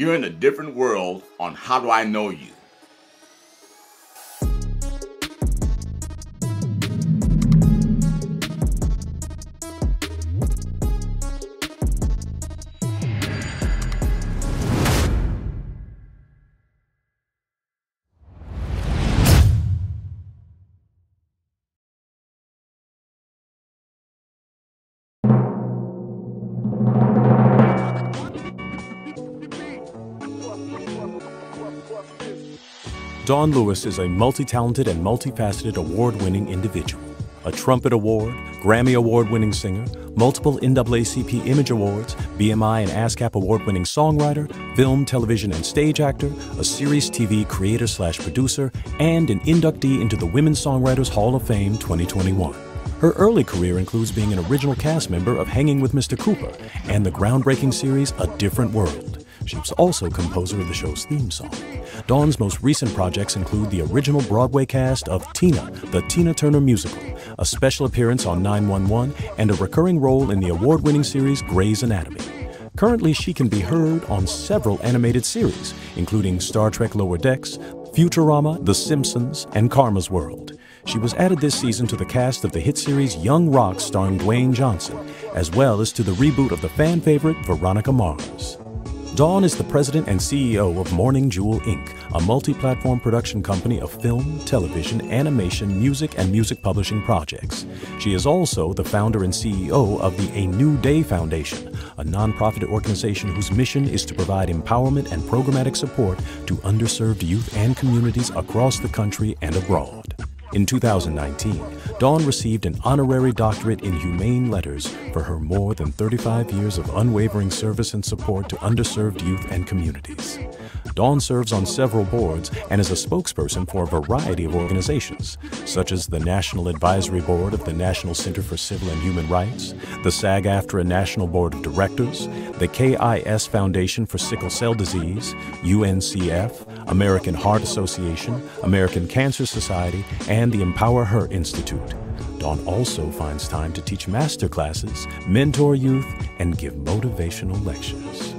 You're in a different world on How Do I Know You? Dawnn Lewis is a multi talented and multifaceted award winning individual. A Trumpet Award, Grammy Award winning singer, multiple NAACP Image Awards, BMI and ASCAP Award winning songwriter, film, television, and stage actor, a series TV creator slash producer, and an inductee into the Women's Songwriters Hall of Fame 2021. Her early career includes being an original cast member of Hanging with Mr. Cooper and the groundbreaking series A Different World. Also composer of the show's theme song. Dawnn's most recent projects include the original Broadway cast of Tina, the Tina Turner Musical, a special appearance on 911, and a recurring role in the award winning series Grey's Anatomy. Currently, she can be heard on several animated series, including Star Trek Lower Decks, Futurama, The Simpsons, and Karma's World. She was added this season to the cast of the hit series Young Rock starring Dwayne Johnson, as well as to the reboot of the fan favorite Veronica Mars. Dawnn is the president and CEO of Morning Jewel Inc., a multi platform production company of film, television, animation, music, and music publishing projects. She is also the founder and CEO of the A New Day Foundation, a nonprofit organization whose mission is to provide empowerment and programmatic support to underserved youth and communities across the country and abroad. In 2019, Dawnn received an honorary doctorate in humane letters for her more than 35 years of unwavering service and support to underserved youth and communities. Dawnn serves on several boards and is a spokesperson for a variety of organizations, such as the National Advisory Board of the National Center for Civil and Human Rights, the SAG AFTRA National Board of Directors, the KIS Foundation for Sickle Cell Disease, UNCF, American Heart Association, American Cancer Society, and the Empower Her Institute. Dawnn also finds time to teach master classes, mentor youth, and give motivational lectures.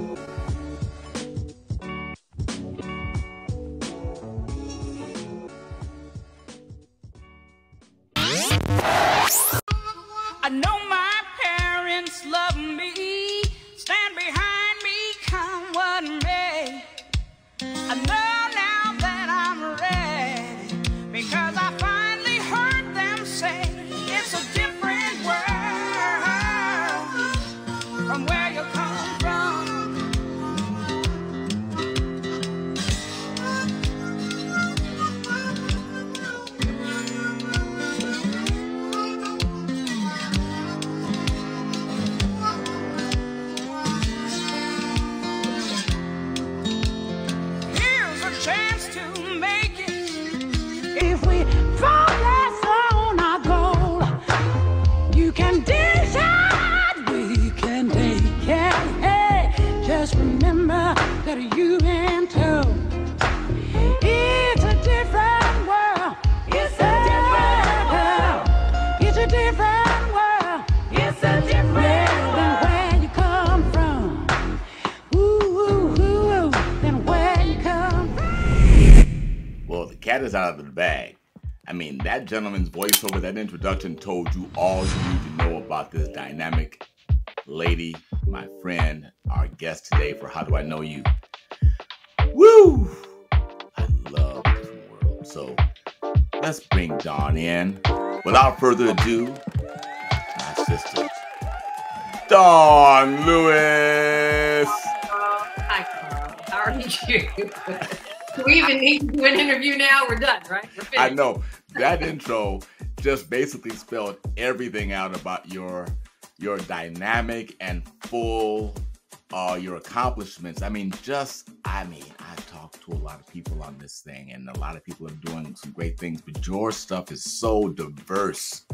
Is out of the bag. I mean, that gentleman's voiceover, that introduction told you all you need to know about this dynamic lady, my friend, our guest today for How Do I Know You. Woo! I love different world. So let's bring Dawnn in. Without further ado, my sister, Dawnn Lewis. Hi, Carl. How are you? do we even need to do an interview now? We're done, right? We're I know that intro just basically spelled everything out about your your dynamic and full uh your accomplishments. I mean, just I mean, I talked to a lot of people on this thing and a lot of people are doing some great things, but your stuff is so diverse.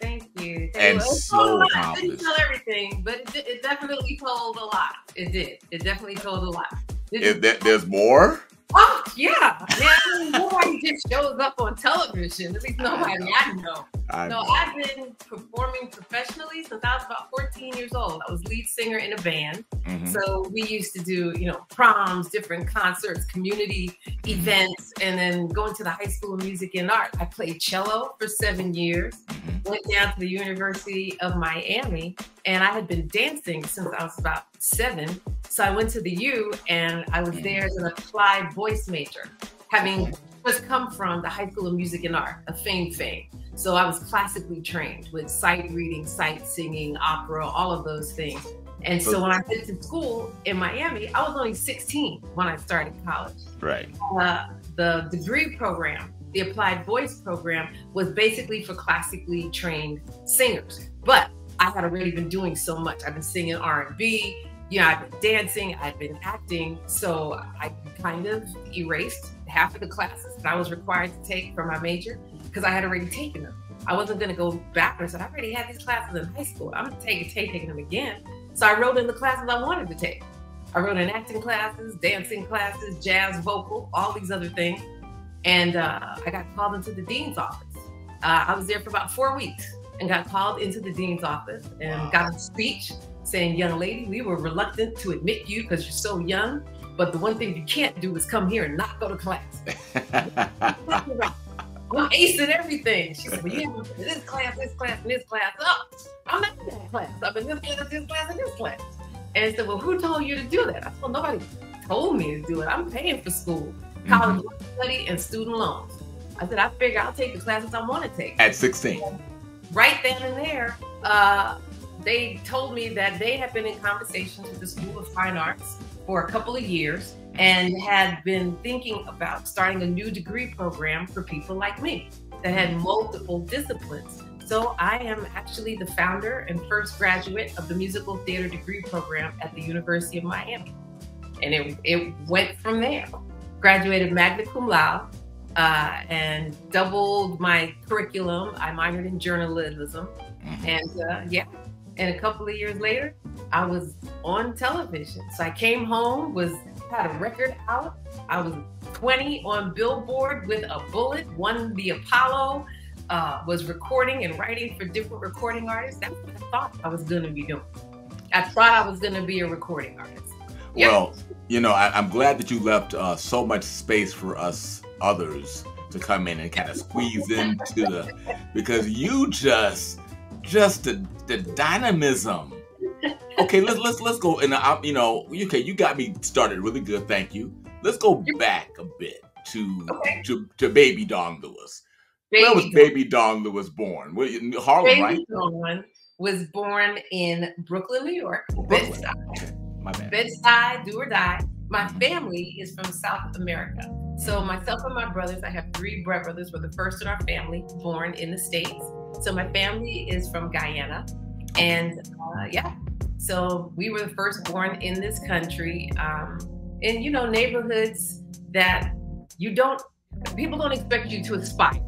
Thank you. Thank And you. So told didn't tell everything, but it, it definitely told a lot. It did. It definitely told a lot. If there, there's more, oh, Yeah, man. nobody just shows up on television. At least nobody I know. I No, I've been performing professionally since I was about 14 years old. I was lead singer in a band. Mhm. So we used to do, you know, proms, different concerts, community events, and then going to the High School of Music and Art. I played cello for seven years, Mhm. went down to the University of Miami, and I had been dancing since I was about seven. So I went to the U and I was there as an applied voice major, having just come from the High School of Music and Art, a fame fame. So I was classically trained with sight reading, sight singing, opera, all of those things. And so when I went to school in Miami, I was only 16 when I started college. Right. Uh, the degree program, the applied voice program, was basically for classically trained singers. But I had already been doing so much. I've been singing R&B, you know, I've been dancing, I've been acting. So I kind of erased half of the classes that I was required to take for my major because I had already taken them. I wasn't going to go backwards. I already had these classes in high school. I'm taking take, taking them again. So I wrote in the classes I wanted to take. I wrote in acting classes, dancing classes, jazz, vocal, all these other things. And uh, I got called into the dean's office. Uh, I was there for about four weeks and got called into the dean's office and Wow. got a speech saying, Young lady, we were reluctant to admit you because you're so young. But the one thing you can't do is come here and not go to class. I'm acing everything. She said, Well, in this class, this class, and this class. Oh, I'm not in that class. I'm in this class, this class, and this class. And I said, Well, who told you to do that? I said, Well, nobody told me to do it. I'm paying for school, college study, and student loans. I said, I figure I'll take the classes I want to take. At 16. Right then and there, uh, they told me that they had been in conversations with the School of Fine Arts for a couple of years and had been thinking about starting a new degree program for people like me that had multiple disciplines. So I am actually the founder and first graduate of the musical theater degree program at the University of Miami. And it, it went from there. Graduated magna cum laude uh, and doubled my curriculum. I minored in journalism. Mhm. And uh, yeah, and a couple of years later, I was on television. So I came home, was had a record out. I was 20 on Billboard with a bullet, won the Apollo, uh, was recording and writing for different recording artists. That's what I thought I was going to be doing. I thought I was going to be a recording artist. Well, you know, I, I'm glad that you left uh, so much space for us others to come in and kind of squeeze into the because you just just the the dynamism. Okay, let's let's let's go and I, you know, okay, you got me started really good. Thank you. Let's go back a bit to Okay. to to Baby Dawnn Lewis. Where was Baby Baby Dawnn Lewis born? Where, in Harlem, right? Baby Dawnn was born in Brooklyn, New York. Brooklyn. Bed-Stuy. Okay, my bad. Bed-Stuy, do or die. My mm-hmm. family is from South America. So myself and my brothers, I have three brothers. We're the first in our family born in the States. So my family is from Guyana. And uh, yeah, so we were the first born in this country. Um, in, you know, neighborhoods that you don't, people don't expect you to aspire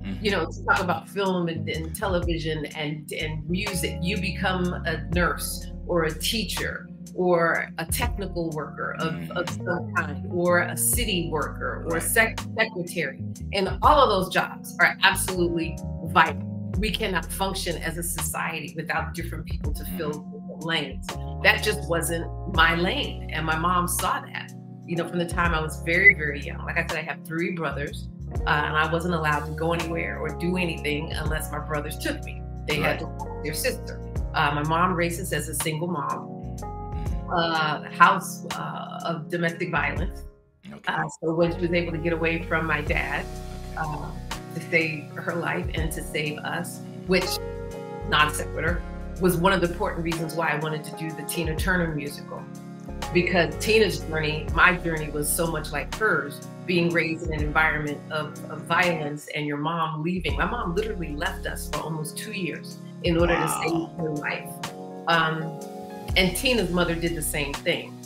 Mhm. you know, to talk about film and, and television and, and music, you become a nurse or a teacher or a technical worker of, of some kind or a city worker or a sec- secretary. And all of those jobs are absolutely vital. We cannot function as a society without different people to fill different lanes. That just wasn't my lane. And my mom saw that, you know, from the time I was very, very young. Like I said, I have three brothers uh, and I wasn't allowed to go anywhere or do anything unless my brothers took me. They had to watch their sister. Uh, my mom raised us as a single mom, uh, house uh, of domestic violence. Okay. Uh, so when she was able to get away from my dad uh, to save her life and to save us, which non sequitur was one of the important reasons why I wanted to do the Tina Turner musical. Because Tina's journey, my journey was so much like hers, being raised in an environment of, of violence and your mom leaving. My mom literally left us for almost two years in order to save her life. Um, and Tina's mother did the same thing.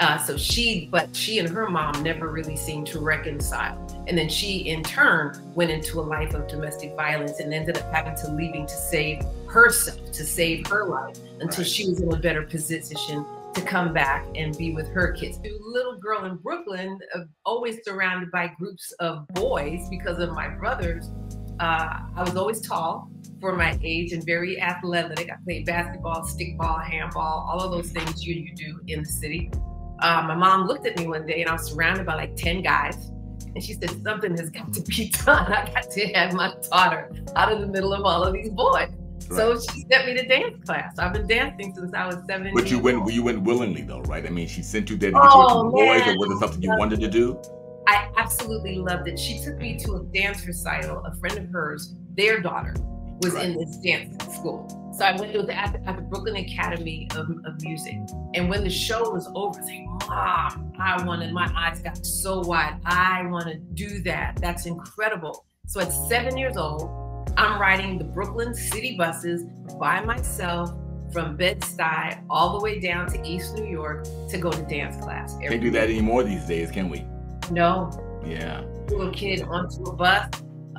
Uh, so she, but she and her mom never really seemed to reconcile. And then she, in turn, went into a life of domestic violence and ended up having to leaving to save herself, to save her life until Right. she was in a better position to come back and be with her kids. The little girl in Brooklyn, uh, always surrounded by groups of boys because of my brothers. Uh, I was always tall for my age and very athletic. I played basketball, stickball, handball, all of those things you, you do in the city. Uh, my mom looked at me one day and I was surrounded by like 10 guys. And she said, Something has got to be done. I got to have my daughter out of the middle of all of these boys. So she sent me to dance class. I've been dancing since I was seven. But you went you went willingly though, right? I mean, she sent you there to get Oh, you boys, or was it something you wanted to do? I absolutely loved it. She took me to a dance recital. A friend of hers, their daughter, was in this dance school. So I went. It was at the, at the Brooklyn Academy of, of Music. And when the show was over, I was like, "Mom, I wanted." My eyes got so wide. I want to do that. That's incredible. So at seven years old, I'm riding the Brooklyn city buses by myself from Bed-Stuy all the way down to East New York to go to dance class. Can't do that anymore these days, can we? No, Yeah. little kid onto a bus.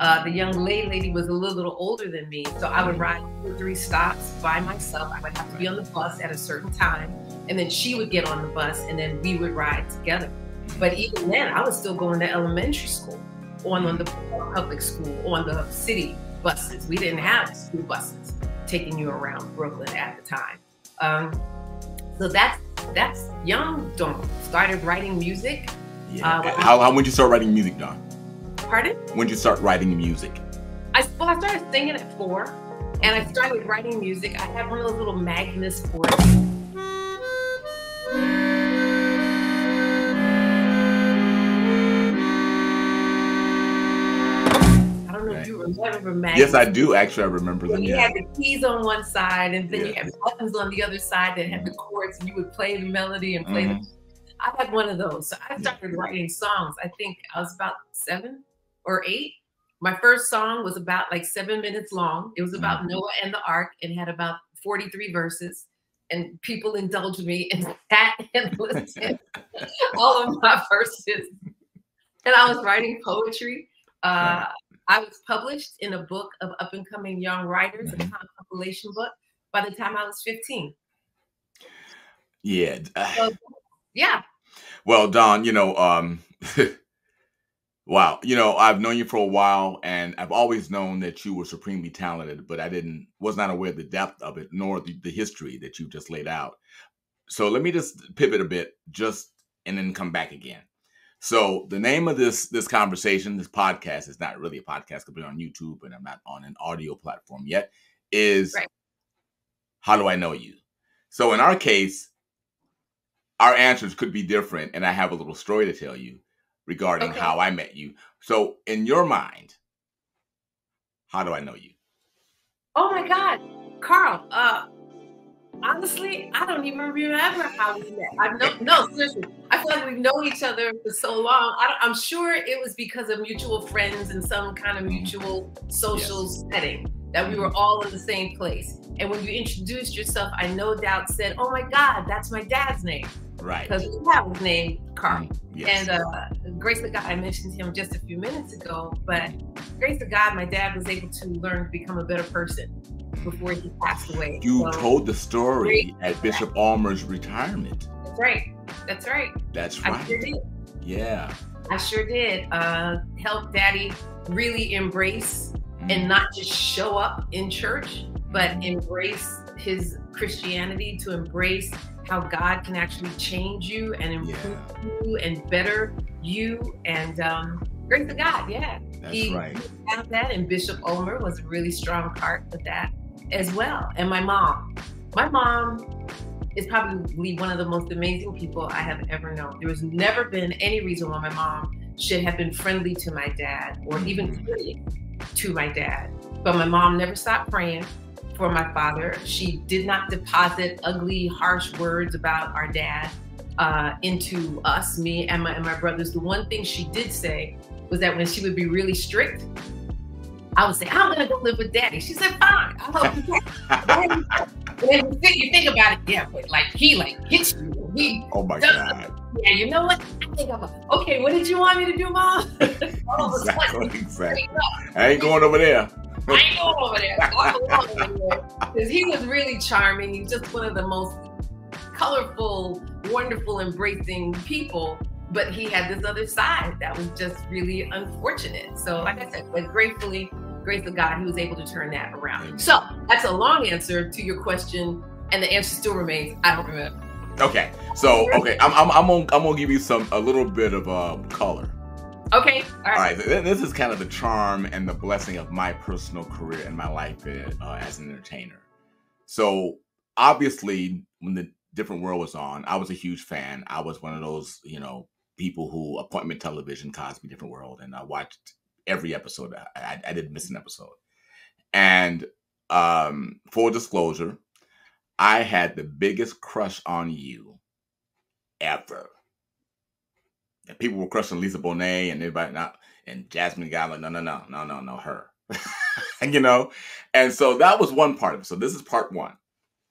Uh, the young lady lady was a little, little older than me, so I would ride two or three stops by myself. I would have to be on the bus at a certain time, and then she would get on the bus, and then we would ride together. But even then, I was still going to elementary school, on, on the public school, on the city buses. We didn't have school buses taking you around Brooklyn at the time. Um, so that's that's young. Dawnn started writing music. Yeah. Uh, how, how when you start writing music, Dawnn? Pardon? When did you start writing music? I well, I started singing at four, and I started writing music. I had one of those little Magnus boards. I don't know if you remember Magnus. Yes, I do. Actually, I remember them. you Yeah. had the keys on one side, and then you Yeah. had buttons on the other side that had the chords, and you would play the melody and play Mhm. the. I had one of those, so I started writing songs. I think I was about seven or eight. My first song was about like seven minutes long. It was about Mhm. Noah and the Ark, and had about forty-three verses. And people indulged me and sat and listened all of my verses. And I was writing poetry. Uh, I was published in a book of up and coming young writers, a compilation book, by the time I was 15. Yeah. uh, So, yeah. Well, Dawnn, you know, um, wow, you know, I've known you for a while, and I've always known that you were supremely talented, but I didn't, was not aware of the depth of it, nor the, the history that you just laid out. So let me just pivot a bit, just and then come back again. So the name of this this conversation, this podcast, is not really a podcast because we're on YouTube and I'm not on an audio platform yet. Is Right. how do I know you? So in our case, our answers could be different, and I have a little story to tell you regarding Okay. how I met you. So, in your mind, how do I know you? Oh my God, Carl. Uh, honestly, I don't even remember how we met. I know, no, seriously, I feel like we've known each other for so long. I don't, I'm sure it was because of mutual friends and some kind of mutual social setting that we were all in the same place. And when you introduced yourself, I no doubt said, "Oh my God, that's my dad's name," Right. because we have his name, Carl. Yes. And uh, Grace of God, I mentioned him just a few minutes ago, but Grace of God, my dad was able to learn to become a better person before he passed away. you So, told the story at Bishop Ulmer's retirement. That's right. That's right. That's I right. sure did. Yeah. I sure did. Uh, help Daddy really embrace and not just show up in church, but embrace his Christianity, to embrace how God can actually change you and improve you and better you. And um, grace of God, yeah. That's he right. found that, and Bishop Ulmer was a really strong part of that as well. And my mom, my mom is probably one of the most amazing people I have ever known. There has never been any reason why my mom should have been friendly to my dad or even courteous to my dad. But my mom never stopped praying for my father. She did not deposit ugly, harsh words about our dad uh, into us, me and my, and my brothers. The one thing she did say was that when she would be really strict, I would say, I'm gonna go live with daddy. She said, fine, I'll help you. and then you think, about it, yeah, but like he like hits you. He, Oh my Duh. God. yeah, you know what? I think I'm a, okay, what did you want me to do, mom? All of a sudden, Exactly. Exactly. I ain't going over there. I ain't going over there. Because he was really charming. He's just one of the most colorful, wonderful, embracing people. But he had this other side that was just really unfortunate. So, like I said, but gratefully, grace of God, he was able to turn that around. So that's a long answer to your question, and the answer still remains: I don't remember. Okay, so okay, I'm I'm I'm gonna, I'm gonna give you some a little bit of um, color. Okay, all right. All right, this is kind of the charm and the blessing of my personal career and my life uh, as an entertainer. So obviously, when the different world was on, I was a huge fan. I was one of those, you know, people who appointment television, Cosby, Different World, and I watched every episode. I, I, I didn't miss an episode. And um, full disclosure, I had the biggest crush on you ever. And people were crushing Lisa Bonet and everybody not and Jasmine got like, no, no, no, no, no, no, her. you know? And so that was one part of it. So this is part one.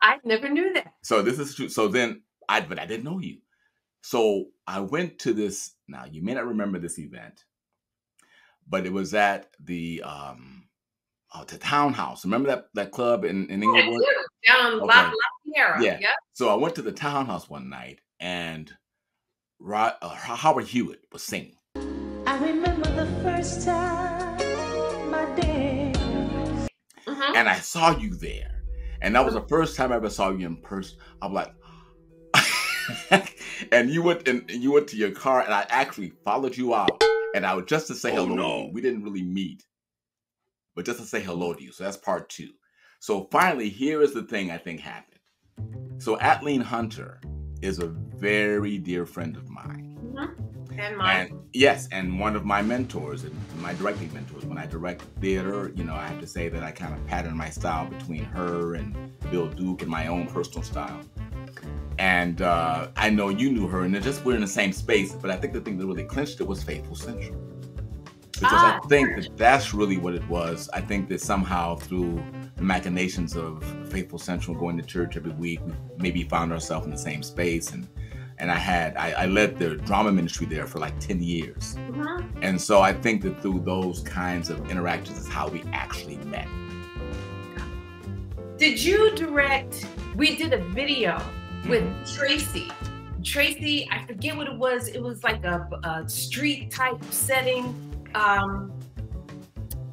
I never knew that. So this is true. So then I but I didn't know you. So I went to this. Now you may not remember this event, but it was at the um oh, the townhouse. Remember that that club in, in Inglewood? Yeah, down okay. La, La Yeah. Yep. So I went to the townhouse one night and Rod, uh, Howard Hewitt was singing. I remember the first time my day. Mm-hmm. And I saw you there. And that was the first time I ever saw you in person. I'm like, and you went and you went to your car, and I actually followed you out, and I was just to say oh, hello no. to you. We didn't really meet, but just to say hello to you. So that's part two. So finally, here is the thing I think happened. So Atleen Hunter is a very dear friend of mine. Mm-hmm. And mine. And yes, and one of my mentors and my directing mentors. When I direct theater, you know, I have to say that I kind of pattern my style between her and Bill Duke and my own personal style. And uh, I know you knew her, and just we're in the same space. But I think the thing that really clinched it was Faithful Central, because ah, I think that that's really what it was. I think that somehow through the machinations of Faithful Central, going to church every week, we maybe found ourselves in the same space. And and I had I, I led the drama ministry there for like ten years. Mm-hmm. And so I think that through those kinds of interactions is how we actually met. Did you direct? We did a video with mm-hmm. Tracy. Tracy, I forget what it was. It was like a, a street type setting. Um,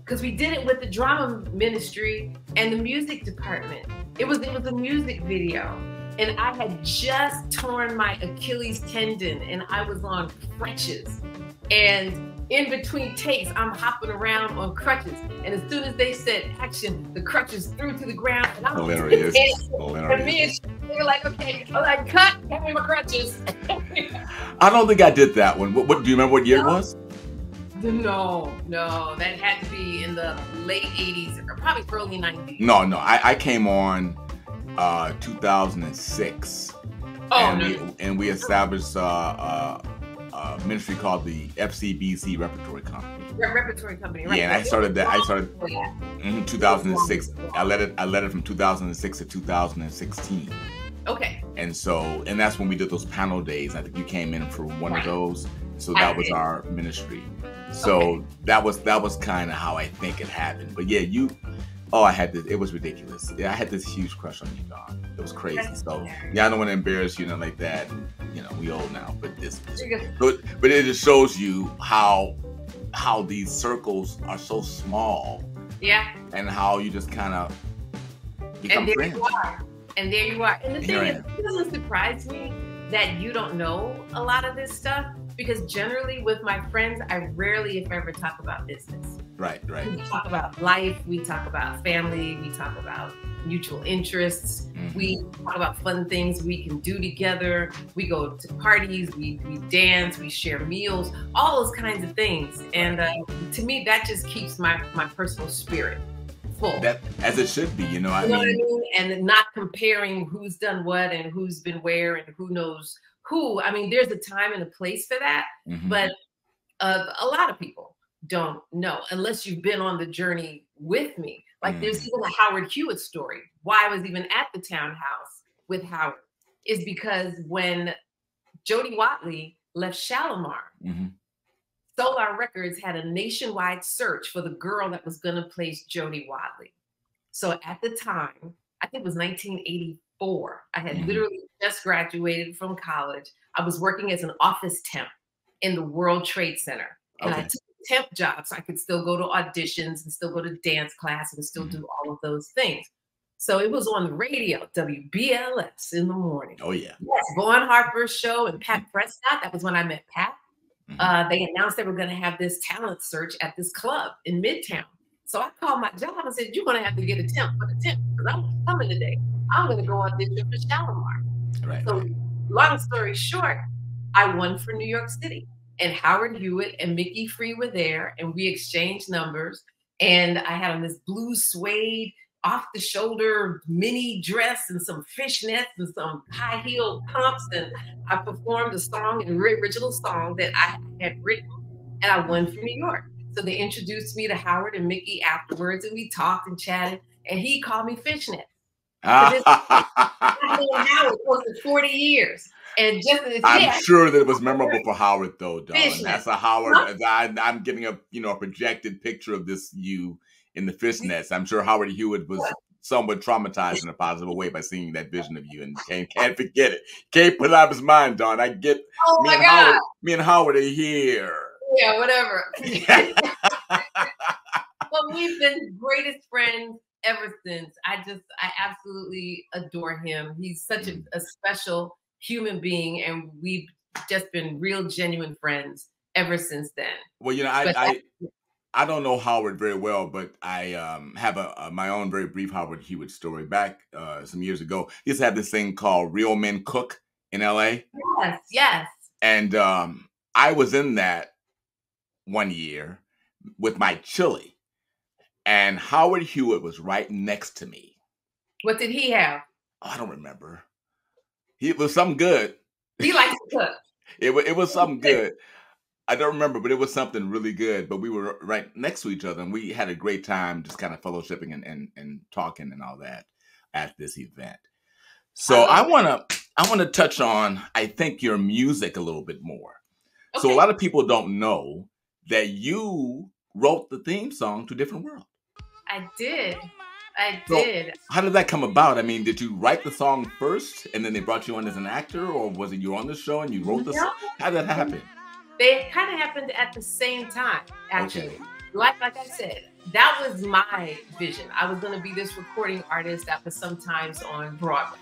because we did it with the drama ministry and the music department. It was it was a music video. And I had just torn my Achilles tendon and I was on crutches. And in between takes, I'm hopping around on crutches. And as soon as they said action, the crutches threw to the ground. And I'm Hilarious. Hilarious. And they were like, okay, I was like, cut, give me my crutches. I don't think I did that one. What, what do you remember what year no. it was? No, no, that had to be in the late 80s or probably early 90s. No, no, I, I came on uh, 2006. Oh, and, no. we, and we established uh, uh, a ministry called the FCBC Repertory Company. Repertory Company, right? Yeah, and I started that. I started in 2006. I led it. I led it from 2006 to 2016. Okay. And so, and that's when we did those panel days. I think you came in for one right. of those. So that was our ministry. So okay. that was that was kind of how I think it happened. But yeah, you oh I had this it was ridiculous. Yeah, I had this huge crush on you, Dawnn. It was crazy. So yeah, I don't want to embarrass you nothing like that. And, you know, we old now, but this, this but but it just shows you how how these circles are so small. Yeah. And how you just kind of become and there friends. You are. And there you are. And the thing is, it doesn't surprise me that you don't know a lot of this stuff because generally with my friends, I rarely, if ever, talk about business. Right, right. We talk about life, we talk about family, we talk about mutual interests, mm-hmm. we talk about fun things we can do together, we go to parties, we, we dance, we share meals, all those kinds of things. And uh, to me, that just keeps my, my personal spirit full. That as it should be, you know. I, you know mean, I mean, and not comparing who's done what and who's been where and who knows who. I mean, there's a time and a place for that, mm-hmm. but uh, a lot of people don't know unless you've been on the journey with me. Like mm-hmm. there's even a Howard Hewitt story. Why I was even at the townhouse with Howard is because when Jody Watley left Shalamar, mm-hmm. Solar Records had a nationwide search for the girl that was going to place Jody Watley. So at the time, I think it was 1984, I had mm-hmm. literally just graduated from college. I was working as an office temp in the World Trade Center. And I Okay. took temp jobs. so I could still go to auditions and still go to dance class and still Mhm. do all of those things. So it was on the radio, WBLS in the morning. Oh yeah. Yes, Vaughn Harper's show and Pat Prescott. That was when I met Pat. Mhm. Uh, they announced they were going to have this talent search at this club in Midtown. So I called my job and said, "You're going to have to get a temp for the temp because I'm coming today. I'm going to go audition for Shalamar." Right. So, long story short, I won for New York City, and Howard Hewitt and Mickey Free were there, and we exchanged numbers. And I had on this blue suede, off the shoulder mini dress, and some fishnets and some high heel pumps. And I performed a song, an original song that I had written, and I won for New York. So they introduced me to Howard and Mickey afterwards, and we talked and chatted. And he called me Fishnet. I've known Howard for 40 years. And just I'm yeah, sure that it was memorable for Howard, though, darling. That's a Howard. Huh? I, I'm getting a you know a projected picture of this you in the fishnets. I'm sure Howard Hewitt was somewhat traumatized in a positive way by seeing that vision of you, and can't can't forget it. Can't put it out of his mind, Dawnn. I get oh me and God. Howard. Me and Howard are here. Yeah, whatever. but we've been greatest friends ever since. I just, I absolutely adore him. He's such a, a special human being, and we've just been real, genuine friends ever since then. Well, you know, I I, I don't know Howard very well, but I um, have a, a my own very brief Howard Hewitt story. Back uh, some years ago, he used to have this thing called Real Men Cook in L.A. Yes, yes. and um, I was in that one year with my chili, and Howard Hewitt was right next to me. What did he have? I don't remember. He it was something good. He likes to cook. It was it was something good. I don't remember, but it was something really good. But we were right next to each other, and we had a great time, just kind of fellowshipping and and, and talking and all that at this event. So I I want to I want to touch on I think your music a little bit more. So a lot of people don't know that you wrote the theme song to Different World. I did. I So- did. How did that come about? I mean, did you write the song first and then they brought you on as an actor, or was it you on the show and you wrote the No. song? How did that happen? They kind of happened at the same time, actually. Okay. Like like I said, that was my vision. I was going to be this recording artist that was sometimes on Broadway.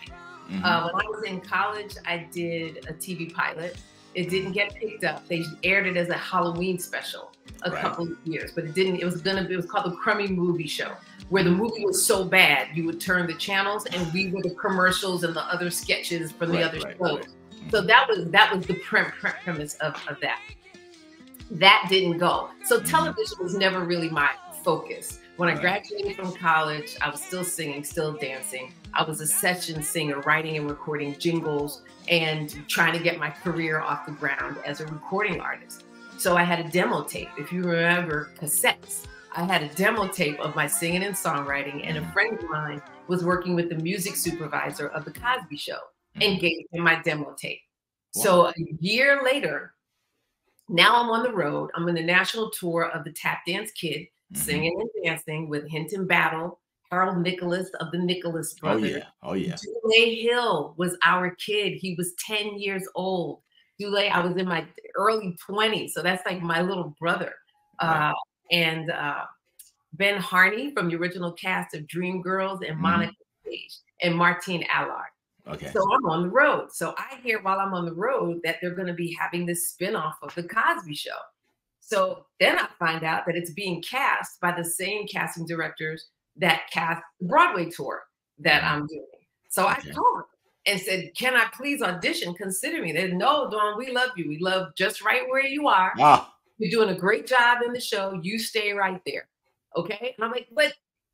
Mhm. Uh, when I was in college, I did a TV pilot. It didn't get picked up. They aired it as a Halloween special a Right. couple of years, but it didn't. It was gonna. It was called the Crummy Movie Show, where the movie was so bad you would turn the channels, and we were the commercials and the other sketches from the Right, other right, shows. So that was that was the pre- pre- premise of, of that. That didn't go. So Mhm. television was never really my focus. When I graduated from college, I was still singing, still dancing. I was a session singer, writing and recording jingles and trying to get my career off the ground as a recording artist. So I had a demo tape. If you remember cassettes, I had a demo tape of my singing and songwriting, and a mm-hmm. friend of mine was working with the music supervisor of the Cosby Show mm-hmm. and gave him my demo tape. So a year later, now I'm on the road. I'm in the national tour of the Tap Dance Kid, Mhm. singing and dancing with Hinton Battle, Harold Nicholas of the Nicholas Brothers. Oh Brothers. yeah, oh yeah. Dule Hill was our kid. He was 10 years old. Dule, I was in my early 20s. So that's like my little brother. Uh, and uh, Ben Harney from the original cast of Dreamgirls and Mhm. Monica Page and Martine Allard. Okay. So I'm on the road. So I hear while I'm on the road that they're going to be having this spinoff of the Cosby Show. So then I find out that it's being cast by the same casting directors that cast the Broadway tour that Mhm. I'm doing. So Okay. I called and said, "Can I please audition? Consider me." They said, "No, Dawnn, we love you. We love just right where you are. ah, You're doing a great job in the show. You stay right there." Okay. And I'm like, but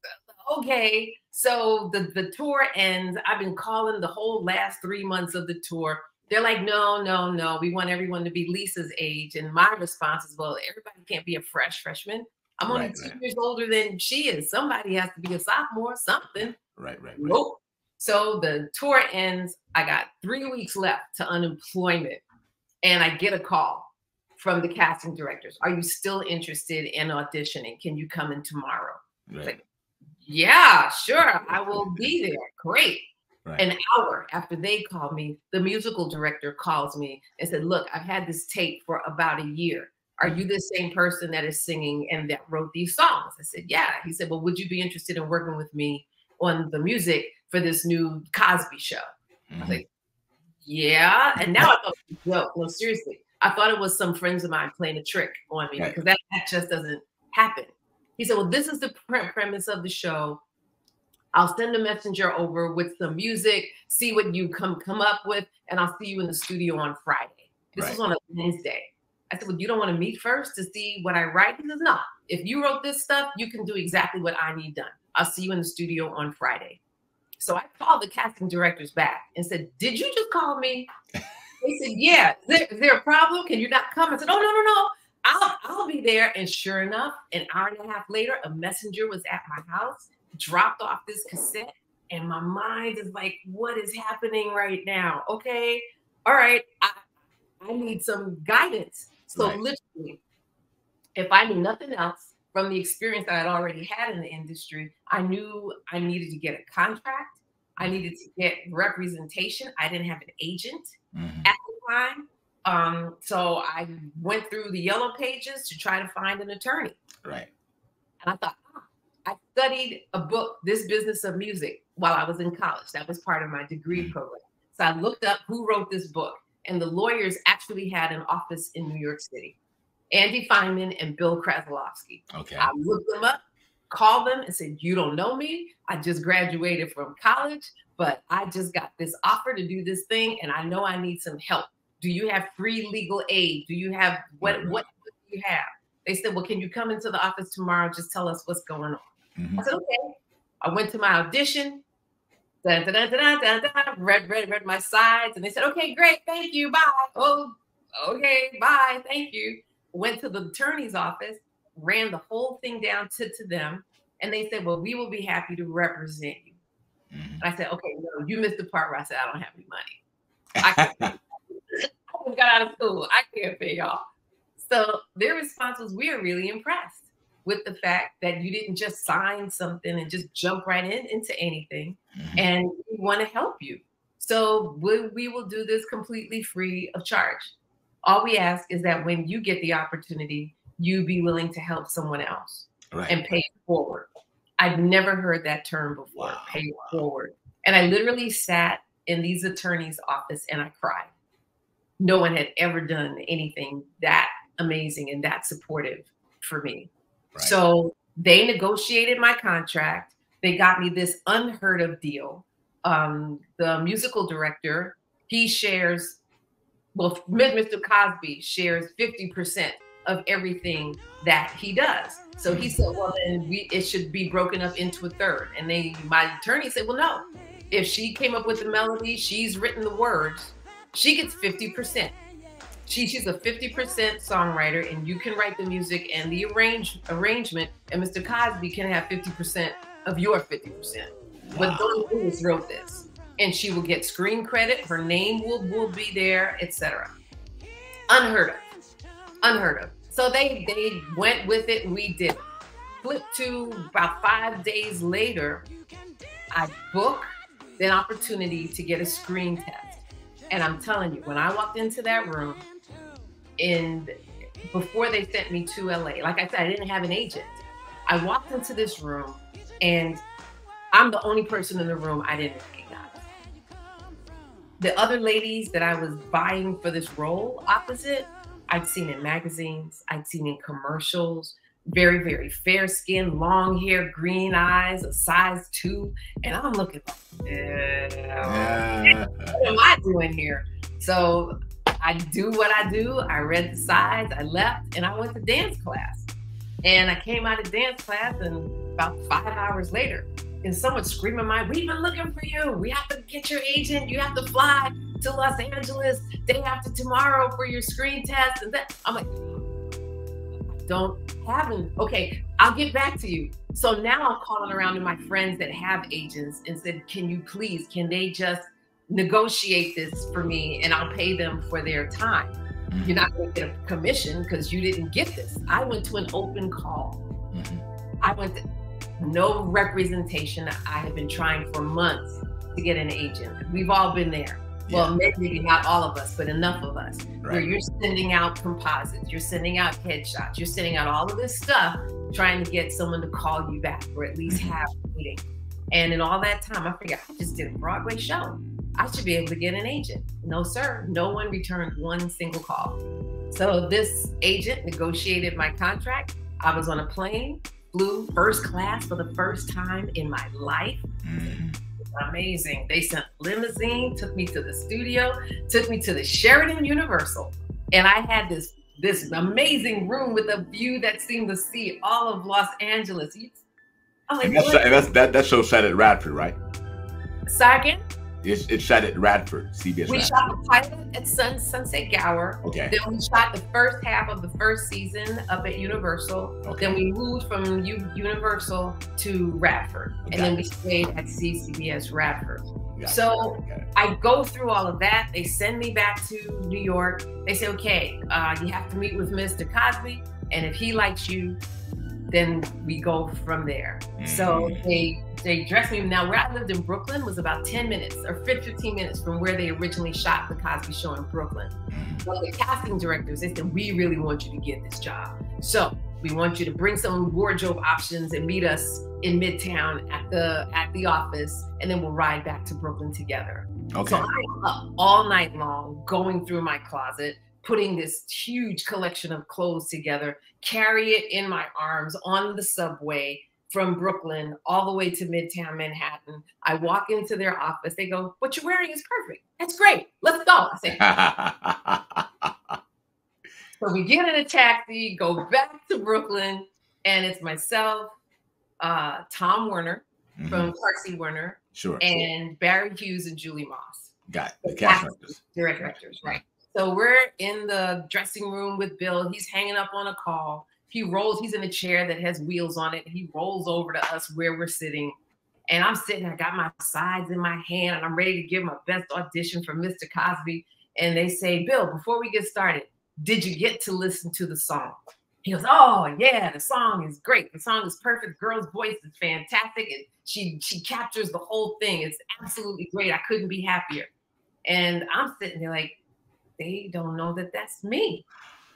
uh, okay. So the, the tour ends. I've been calling the whole last three months of the tour. They're like, no, no, no. We want everyone to be Lisa's age. And my response is, well, everybody can't be a fresh freshman. I'm only Right, two right. years older than she is. Somebody has to be a sophomore, something. right, right, right. Nope. So the tour ends. I got three weeks left to unemployment. And I get a call from the casting directors. Are you still interested in auditioning? Can you come in tomorrow? right. Yeah, sure. I will be there. Great. Right. An hour after they called me, the musical director calls me and said, Look, I've had this tape for about a year. Are you the same person that is singing and that wrote these songs? I said, Yeah. He said, Well, would you be interested in working with me on the music for this new Cosby show? Mm-hmm. I was like, Yeah. And now I thought, no, no, seriously. I thought it was some friends of mine playing a trick on me right. because that, that just doesn't happen. He said, Well, this is the premise of the show. I'll send a messenger over with some music, see what you come come up with, and I'll see you in the studio on Friday. This right. was on a Wednesday. I said, Well, you don't want to meet first to see what I write? He says, No. If you wrote this stuff, you can do exactly what I need done. I'll see you in the studio on Friday. So I called the casting directors back and said, Did you just call me? They said, Yeah. Is there, is there a problem? Can you not come? I said, Oh, no, no, no. I'll, I'll be there. And sure enough, an hour and a half later, a messenger was at my house dropped off this cassette and my mind is like, what is happening right now? Okay, all right, I, I need some guidance. So right. literally, if I knew nothing else from the experience that I'd already had in the industry, I knew I needed to get a contract. I needed to get representation. I didn't have an agent mm-hmm. at the time. Um, so I went through the yellow pages to try to find an attorney. Right. And I thought, I studied a book, This Business of Music, while I was in college. That was part of my degree mm. program. So I looked up who wrote this book, and the lawyers actually had an office in New York City. Andy Feynman and Bill Krasilovsky. Okay. I looked them up, called them, and said, "You don't know me. I just graduated from college, but I just got this offer to do this thing, and I know I need some help. Do you have free legal aid? Do you have what? What, what do you have?" They said, "Well, can you come into the office tomorrow? Just tell us what's going on." Mm-hmm. I said, okay. I went to my audition. Dun, dun, dun, read, read, read my sides, and they said, okay, great, thank you, bye. Oh, okay, bye, thank you. Went to the attorney's office, ran the whole thing down to, to them, and they said, well, we will be happy to represent you. Mm-hmm. I said, okay, no, you missed the part where I said I don't have any money. I, I got out of school. I can't pay y'all. So their response was, we are really impressed with the fact that you didn't just sign something and just jump right in into anything mm-hmm. and we want to help you so we, we will do this completely free of charge all we ask is that when you get the opportunity you be willing to help someone else right. and pay forward i've never heard that term before wow. pay forward and i literally sat in these attorneys office and i cried no one had ever done anything that amazing and that supportive for me so they negotiated my contract. They got me this unheard of deal. Um, the musical director, he shares, well, Mr. Cosby shares 50% of everything that he does. So he said, well, then we, it should be broken up into a third. And they, my attorney said, well, no, if she came up with the melody, she's written the words, she gets 50% she, she's a 50% songwriter and you can write the music and the arrange arrangement and Mr. Cosby can have 50% of your 50%. Wow. But Dawnn Lewis wrote this and she will get screen credit, her name will, will be there, etc. Unheard of. Unheard of. So they they went with it, we did. Flip to about five days later, I book an opportunity to get a screen test. And I'm telling you, when I walked into that room, and before they sent me to LA, like I said, I didn't have an agent. I walked into this room and I'm the only person in the room I didn't recognize. The other ladies that I was buying for this role opposite, I'd seen in magazines, I'd seen in commercials, very, very fair skin, long hair, green eyes, a size two. And I'm looking like, yeah. what am I doing here? So I do what I do. I read the sides, I left, and I went to dance class. And I came out of dance class, and about five hours later, and someone screaming my, we've been looking for you. We have to get your agent. You have to fly to Los Angeles day after tomorrow for your screen test. And then I'm like, don't have them. Okay, I'll get back to you. So now I'm calling around to my friends that have agents and said, can you please, can they just negotiate this for me and I'll pay them for their time. Mm-hmm. You're not going to get a commission because you didn't get this. I went to an open call. Mm-hmm. I went to no representation. I have been trying for months to get an agent. We've all been there. Well, maybe not all of us, but enough of us. Right. Where you're sending out composites, you're sending out headshots, you're sending out all of this stuff, trying to get someone to call you back or at least mm-hmm. have a meeting. And in all that time, I figured I just did a Broadway show. I should be able to get an agent. No, sir. No one returned one single call. So this agent negotiated my contract. I was on a plane, flew first class for the first time in my life. Mm-hmm amazing. They sent limousine, took me to the studio, took me to the Sheraton Universal, and I had this this amazing room with a view that seemed to see all of Los Angeles. Like, and, that's, and that's, that that show set at Radford, right? Second. It's, it's shot at Radford, CBS. We Radford. shot the pilot at Sun, Sunset Gower. Okay. Then we shot the first half of the first season up at Universal. Okay. Then we moved from U, Universal to Radford, okay. and then we stayed at CCBS Radford. So. I go through all of that. They send me back to New York. They say, okay, uh, you have to meet with Mr. Cosby, and if he likes you, then we go from there. Mm-hmm. So they they dressed me. Now, where I lived in Brooklyn was about 10 minutes or 15 minutes from where they originally shot the Cosby Show in Brooklyn. Mm-hmm. The casting directors, they said, we really want you to get this job. So we want you to bring some wardrobe options and meet us in Midtown at the at the office, and then we'll ride back to Brooklyn together. Okay. So I'm up all night long going through my closet, putting this huge collection of clothes together, carry it in my arms on the subway from Brooklyn all the way to Midtown Manhattan. I walk into their office. They go, What you're wearing is perfect. That's great. Let's go. I say, So we get in a taxi, go back to Brooklyn, and it's myself, uh, Tom Werner mm-hmm. from Carsey Werner, sure, and Barry Hughes and Julie Moss. Got it. the cast directors. Directors, right. So we're in the dressing room with Bill. He's hanging up on a call. He rolls, he's in a chair that has wheels on it. He rolls over to us where we're sitting. And I'm sitting, I got my sides in my hand, and I'm ready to give my best audition for Mr. Cosby. And they say, Bill, before we get started, did you get to listen to the song? He goes, Oh, yeah, the song is great. The song is perfect. Girl's voice is fantastic. And she she captures the whole thing. It's absolutely great. I couldn't be happier. And I'm sitting there like, they don't know that that's me.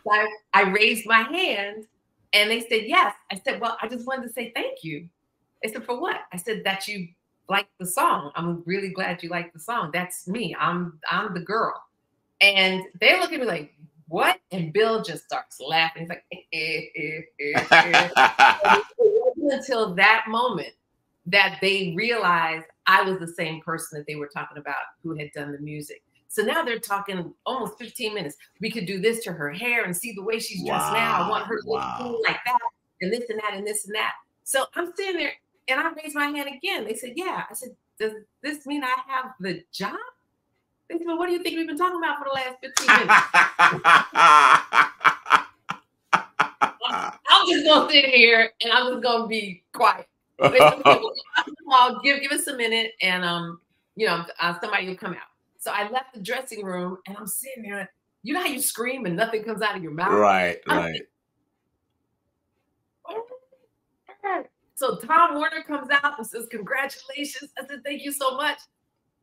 So I, I raised my hand and they said, yes. I said, well, I just wanted to say thank you. They said, for what? I said, that you like the song. I'm really glad you like the song. That's me. I'm I'm the girl. And they look at me like, what? And Bill just starts laughing. He's like, eh, eh, eh, until that moment that they realized I was the same person that they were talking about who had done the music. So now they're talking almost 15 minutes. We could do this to her hair and see the way she's dressed wow. now. I want her to wow. look like that and this and that and this and that. So I'm sitting there and I raised my hand again. They said, Yeah. I said, Does this mean I have the job? They said, Well, what do you think we've been talking about for the last 15 minutes? I'm just gonna sit here and I'm just gonna be quiet. I'll give give us a minute and um, you know, uh, somebody will come out. So I left the dressing room and I'm sitting there. You know how you scream and nothing comes out of your mouth? Right, I'm right. Like, so Tom Werner comes out and says, Congratulations. I said, Thank you so much.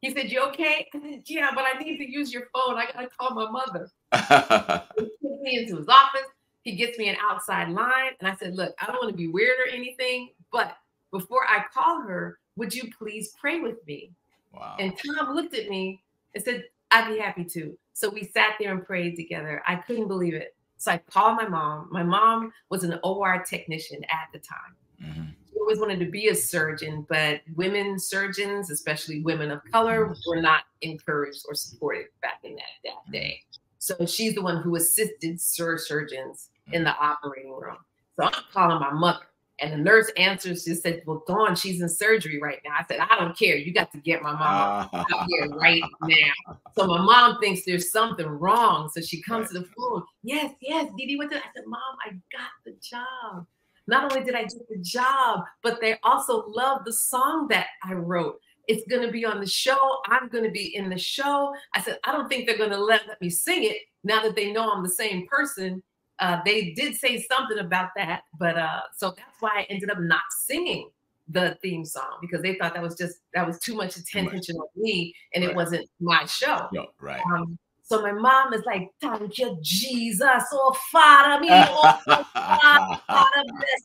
He said, You okay? I said, Yeah, but I need to use your phone. I gotta call my mother. he takes me into his office. He gets me an outside line. And I said, Look, I don't want to be weird or anything, but before I call her, would you please pray with me? Wow. And Tom looked at me I said, I'd be happy to. So we sat there and prayed together. I couldn't believe it. So I called my mom. My mom was an OR technician at the time. Mm-hmm. She always wanted to be a surgeon, but women surgeons, especially women of color, mm-hmm. were not encouraged or supported back in that, that mm-hmm. day. So she's the one who assisted surgeons in the operating room. So I'm calling my mother. And the nurse answers, she said, Well, Dawnn, she's in surgery right now. I said, I don't care. You got to get my mom out ah. here right now. So my mom thinks there's something wrong. So she comes right. to the phone. Yes, yes, Didi, what did I said, Mom, I got the job. Not only did I get the job, but they also love the song that I wrote. It's going to be on the show. I'm going to be in the show. I said, I don't think they're going to let, let me sing it now that they know I'm the same person uh, they did say something about that, but uh, so that's why I ended up not singing the theme song because they thought that was just that was too much attention on me and right. it wasn't my show. No, right. Um, so my mom is like, "Thank you, Jesus, oh Father, me, oh Father, Father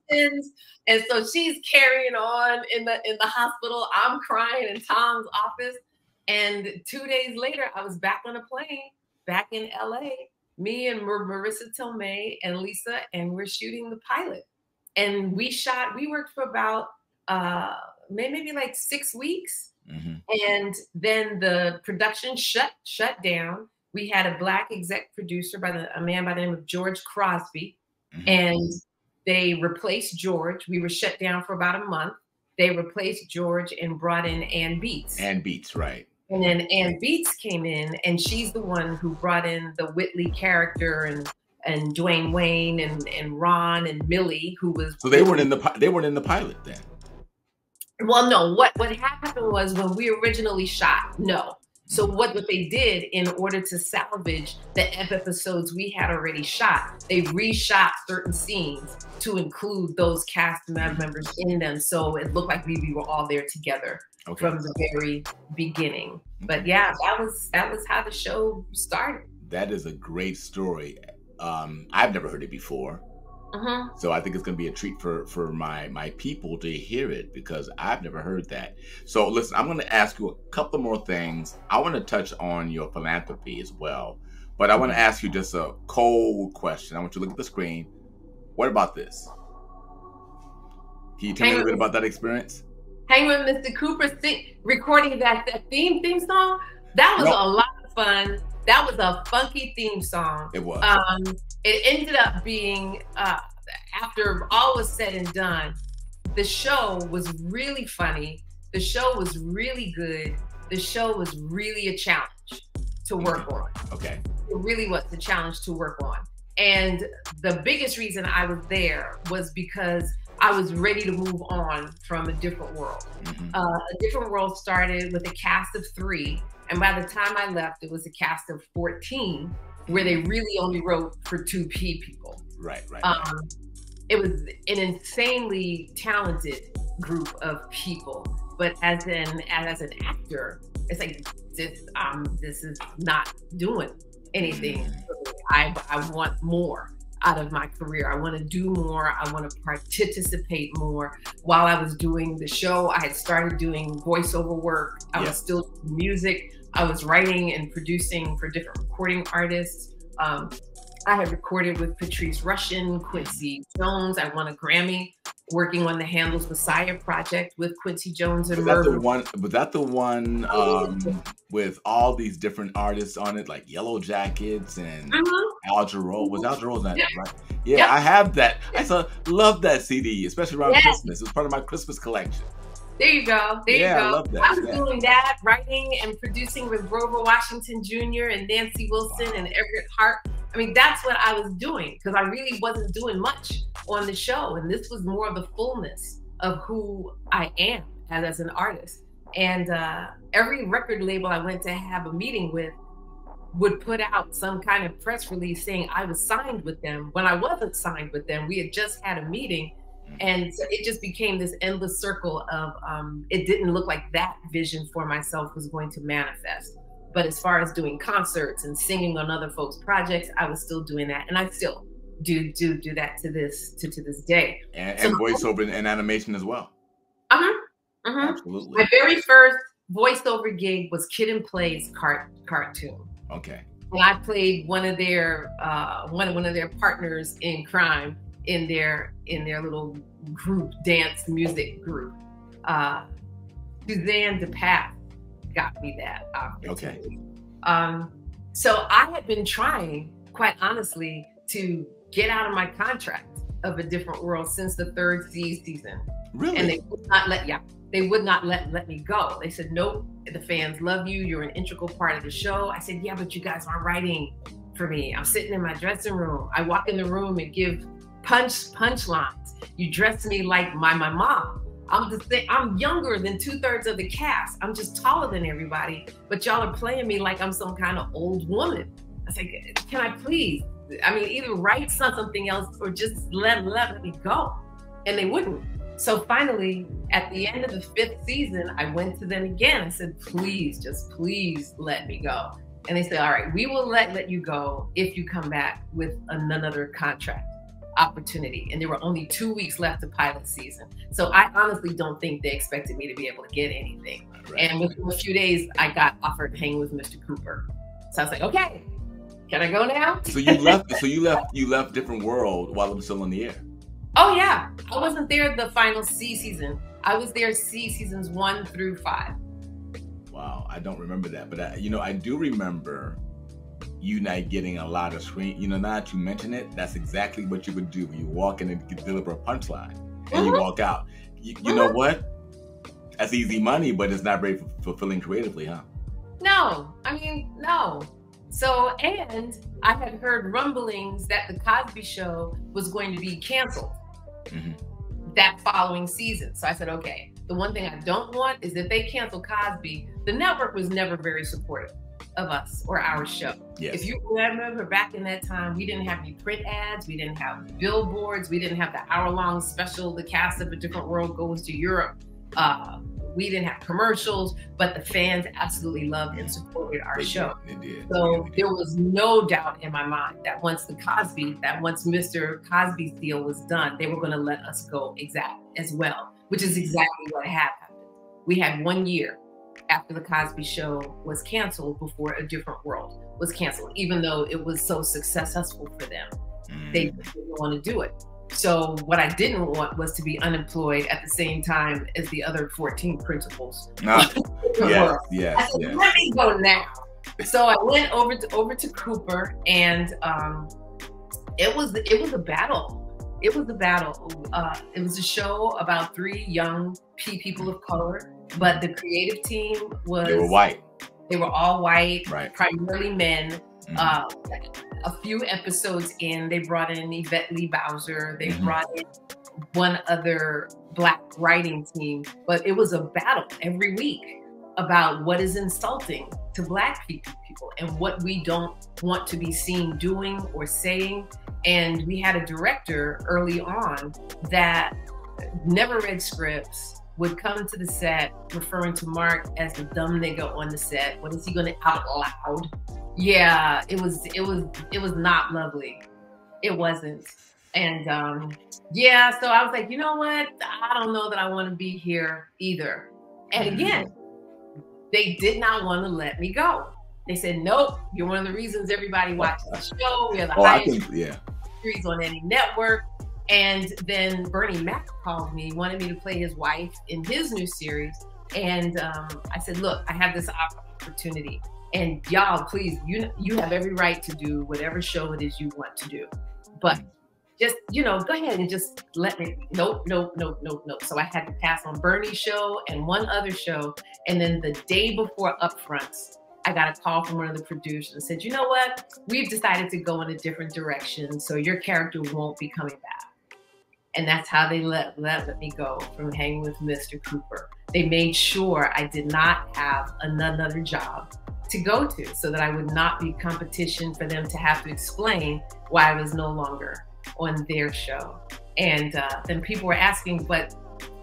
blessings." And so she's carrying on in the in the hospital. I'm crying in Tom's office, and two days later, I was back on a plane, back in LA. Me and Mar- Marisa Tomei and Lisa, and we're shooting the pilot. And we shot. We worked for about uh, maybe like six weeks, mm-hmm. and then the production shut shut down. We had a black exec producer by the a man by the name of George Crosby, mm-hmm. and they replaced George. We were shut down for about a month. They replaced George and brought in Anne Beatts. Anne Beatts, right. And then Anne Beatts came in, and she's the one who brought in the Whitley character and and Dwayne Wayne and and Ron and Millie, who was. So they weren't in the they weren't in the pilot then. Well, no. What what happened was when we originally shot, no. So what, what they did in order to salvage the episodes we had already shot, they reshot certain scenes to include those cast members in them. So it looked like we, we were all there together okay. from the very beginning. But yeah, that was that was how the show started. That is a great story. Um, I've never heard it before. Uh-huh. So I think it's going to be a treat for for my my people to hear it because I've never heard that. So listen, I'm going to ask you a couple more things. I want to touch on your philanthropy as well, but I want to ask you just a cold question. I want you to look at the screen. What about this? Can you tell Hang me a little bit about that experience? Hang with Mr. Cooper sing, recording that, that theme theme song. That was a lot of fun. That was a funky theme song. It was. Um, it ended up being uh, after all was said and done, the show was really funny. The show was really good. The show was really a challenge to work on. Okay. It really was a challenge to work on. And the biggest reason I was there was because I was ready to move on from a different world. Mm-hmm. Uh, a different world started with a cast of three. And by the time I left, it was a cast of 14 where they really only wrote for two P people. Right, right. Um, right. It was an insanely talented group of people, but as an as an actor, it's like this um this is not doing anything. Mm. I I want more out of my career. I want to do more. I want to participate more. While I was doing the show, I had started doing voiceover work. I yeah. was still music. I was writing and producing for different recording artists. Um, I had recorded with Patrice Rushen, Quincy Jones. I won a Grammy working on the Handel's Messiah project with Quincy Jones and was that the one? Was that the one um, with all these different artists on it, like Yellowjackets and mm-hmm. Al Jarreau? Was Al Jarreau that yeah. right? Yeah. I have that. I saw love that CD, especially around. Christmas. It was part of my Christmas collection. There you go. There yeah, you go. I. I was yeah. doing that, writing and producing with Grover Washington Jr. and Nancy Wilson and Everette Harp. I mean, that's what I was doing because I really wasn't doing much on the show. And this was more of the fullness of who I am as, as an artist. And uh, every record label I went to have a meeting with would put out some kind of press release saying I was signed with them when I wasn't signed with them. We had just had a meeting and so it just became this endless circle of um, it didn't look like that vision for myself was going to manifest. But as far as doing concerts and singing on other folks projects i was still doing that. And i still do do do that to this to, to this day. And, so, and voiceover and animation as well. Uh-huh, uh-huh. Absolutely. My very first voiceover gig was Kid 'n Play's cart cartoon. Okay. And i played one of their uh one, one of their partners in crime in their in their little group dance music group. Uh, Suzanne de Passe got me that opportunity. Okay. Um, so I had been trying, quite honestly, to get out of my contract of a different world since the third season. Really? And they would not let yeah, they would not let let me go. They said, Nope, the fans love you, you're an integral part of the show. I said, Yeah, but you guys aren't writing for me. I'm sitting in my dressing room. I walk in the room and give punch punchlines. You dress me like my my mom. I'm the thing. I'm younger than two thirds of the cast. I'm just taller than everybody, but y'all are playing me like I'm some kind of old woman. I said, can I please? I mean, either write something else or just let let me go. And they wouldn't. So finally, at the end of the fifth season, I went to them again. I said, please, just please let me go. And they said, all right, we will let, let you go if you come back with another contract opportunity. And there were only two weeks left of pilot season. So I honestly don't think they expected me to be able to get anything. Right. And within a few days, I got offered to hang with Mr. Cooper. So I was like, okay, can I go now? so you left. So you left. You left Different World while it was still in the air. Oh yeah, I wasn't there the final C season. I was there C seasons one through five. Wow, I don't remember that, but I, you know, I do remember you not getting a lot of screen. You know, now that you mention it, that's exactly what you would do. You walk in and deliver a punchline, and mm-hmm. you walk out. You, you mm-hmm. know what? That's easy money, but it's not very fulfilling creatively, huh? No, I mean, no. So, and I had heard rumblings that the Cosby Show was going to be canceled mm-hmm. that following season. So I said, okay. The one thing I don't want is if they cancel Cosby, the network was never very supportive of us or our show. Yes. If you remember back in that time, we didn't have any print ads, we didn't have billboards, we didn't have the hour long special, The Cast of a Different World Goes to Europe. Uh, we didn't have commercials, but the fans absolutely loved and supported our they show. Did, did, so there was no doubt in my mind that once the Cosby, that once Mr. Cosby's deal was done, they were going to let us go exact as well, which is exactly what happened. We had one year after the Cosby Show was canceled before A Different World was canceled, even though it was so successful for them. Mm. They didn't want to do it. So what I didn't want was to be unemployed at the same time as the other 14 principals. Ah, yeah, yeah, yeah. Let me go now. So I went over to over to Cooper, and um, it was it was a battle. It was a battle. Uh, it was a show about three young people of color, but the creative team was they were white. They were all white, right. primarily men. Mm-hmm. Uh, a few episodes in, they brought in Yvette Lee Bowser. They mm-hmm. brought in one other black writing team, but it was a battle every week about what is insulting to black people and what we don't want to be seen doing or saying. And we had a director early on that never read scripts, would come to the set referring to Mark as the dumb nigga on the set. What is he going to out loud yeah, it was it was it was not lovely. It wasn't. And um yeah, so I was like, you know what? I don't know that I want to be here either. And mm-hmm. again, they did not want to let me go. They said, nope, you're one of the reasons everybody watches the show. We are the oh, highest think, yeah. series on any network. And then Bernie Mac called me, wanted me to play his wife in his new series. And um, I said, look, I have this opportunity. And y'all, please, you you have every right to do whatever show it is you want to do. But just, you know, go ahead and just let me nope, nope, nope, nope, nope. So I had to pass on Bernie's show and one other show. And then the day before upfronts, I got a call from one of the producers and said, you know what? We've decided to go in a different direction. So your character won't be coming back. And that's how they let, let, let me go from hanging with Mr. Cooper. They made sure I did not have another job to go to so that I would not be competition for them to have to explain why I was no longer on their show. And uh, then people were asking, but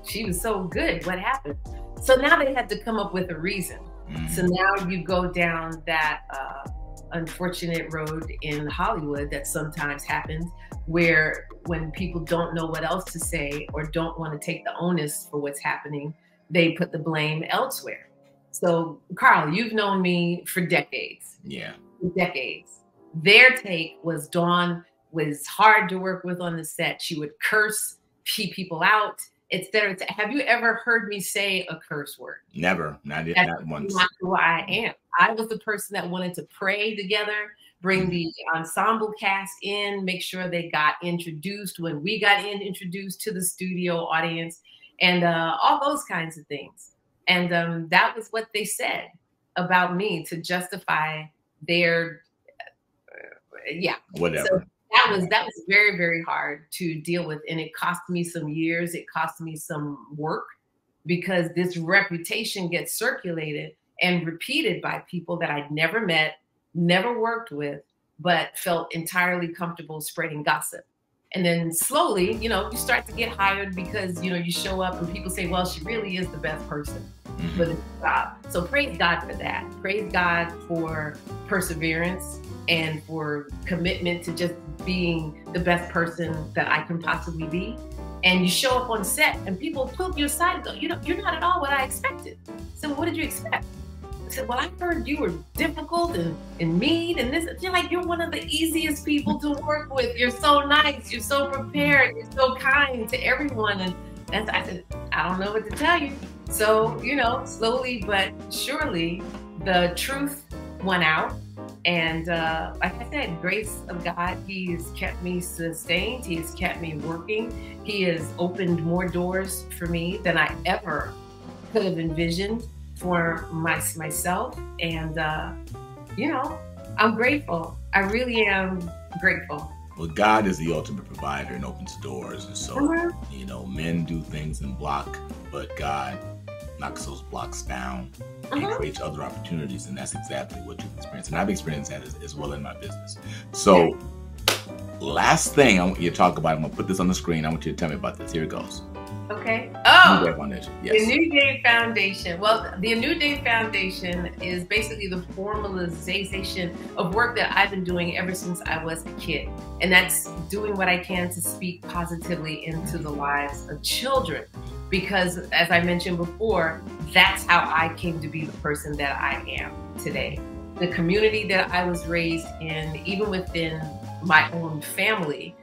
she was so good. What happened? So now they had to come up with a reason. Mm-hmm. So now you go down that uh, unfortunate road in Hollywood that sometimes happens where when people don't know what else to say or don't want to take the onus for what's happening, they put the blame elsewhere. So, Carl, you've known me for decades. Yeah. decades. Their take was Dawnn was hard to work with on the set. She would curse, pee people out, etc. Have you ever heard me say a curse word? Never. Not, That's not once. Not who I am. I was the person that wanted to pray together, bring the ensemble cast in, make sure they got introduced when we got in, introduced to the studio audience, and uh, all those kinds of things. And um, that was what they said about me to justify their, uh, yeah, whatever. So that was that was very very hard to deal with, and it cost me some years. It cost me some work because this reputation gets circulated and repeated by people that I'd never met, never worked with, but felt entirely comfortable spreading gossip And then slowly, you know, you start to get hired because, you know, you show up and people say, well, she really is the best person Mhm. for this job. So praise God for that. Praise God for perseverance and for commitment to just being the best person that I can possibly be. And you show up on set and people pull you aside and go, you know, you're not at all what I expected. So what did you expect? Said, well, I heard you were difficult and, and mean and this. You're like, you're one of the easiest people to work with. You're so nice. You're so prepared. You're so kind to everyone. And that's, I said, I don't know what to tell you. So, you know, slowly but surely the truth went out. And uh, like I said, grace of God, He has kept me sustained. He has kept me working. He has opened more doors for me than I ever could have envisioned for my, myself. And, uh, you know, I'm grateful. I really am grateful. Well, God is the ultimate provider and opens doors. And so, Mhm. you know, men do things in block, but God knocks those blocks down and Mhm. creates other opportunities. And that's exactly what you've experienced. And I've experienced that as, as well in my business. So, last thing I want you to talk about, I'm going to put this on the screen. I want you to tell me about this. Here it goes. Okay. Ah, New Oh, Day Foundation. The New Day Foundation. Well, the New Day Foundation is basically the formalization of work that I've been doing ever since I was a kid. And that's doing what I can to speak positively into the lives of children. Because, as I mentioned before, that's how I came to be the person that I am today. The community that I was raised in, even within my own family,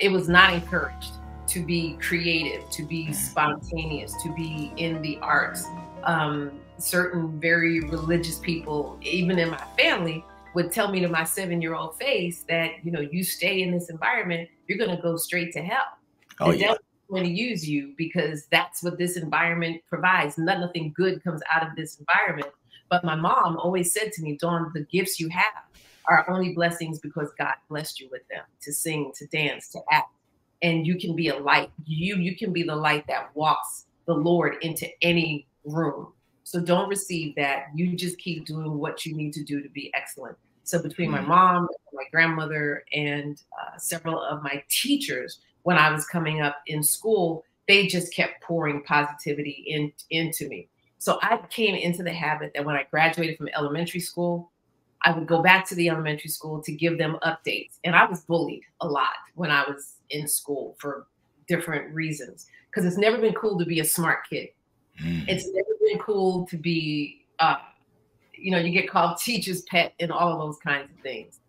it was not encouraged to be creative, to be spontaneous, to be in the arts. Um, certain very religious people, even in my family, would tell me to my seven year old face that, you know, you stay in this environment, you're going to go straight to hell. Oh, yeah. going to use you because that's what this environment provides. Nothing good comes out of this environment. But my mom always said to me, Dawnn, the gifts you have are only blessings because God blessed you with them to sing, to dance, to act. And you can be a light. You you can be the light that walks the Lord into any room. So don't receive that. You just keep doing what you need to do to be excellent. So between my Mhm. mom, my grandmother, and uh, several of my teachers, when I was coming up in school, they just kept pouring positivity in, into me. So I came into the habit that when I graduated from elementary school, I would go back to the elementary school to give them updates. And I was bullied a lot when I was in school for different reasons because it's never been cool to be a smart kid. Mm. It's never been cool to be, uh, you know, you get called teacher's pet and all of those kinds of things.